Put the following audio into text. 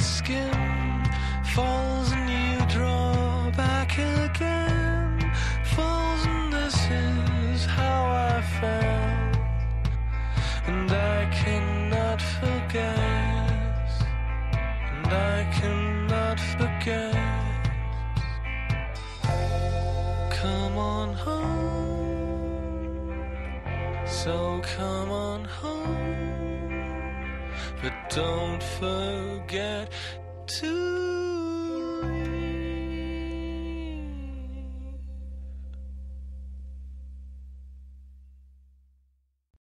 skin falls and you draw back again. Falls and this is how I felt, and I cannot forget, and I cannot forget. Come on home, so come on home. But don't forget to